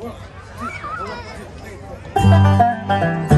Thank you.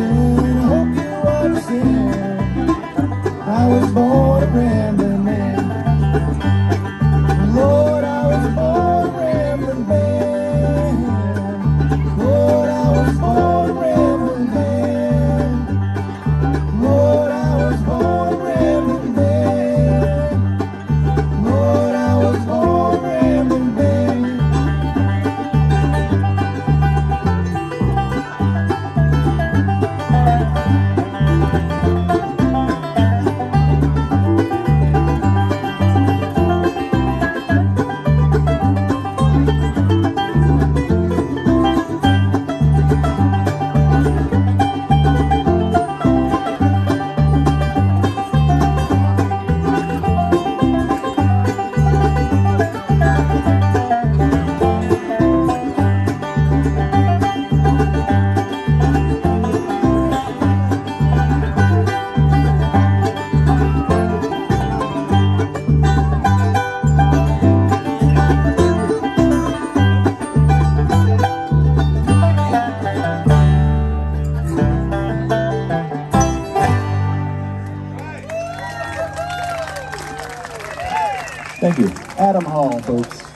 I hope you understand. I was born a ramblin man. Lord, I was born a ramblin man. Lord, I was born a ramblin man. Lord, I was born. Thank you. Adam Hall, folks.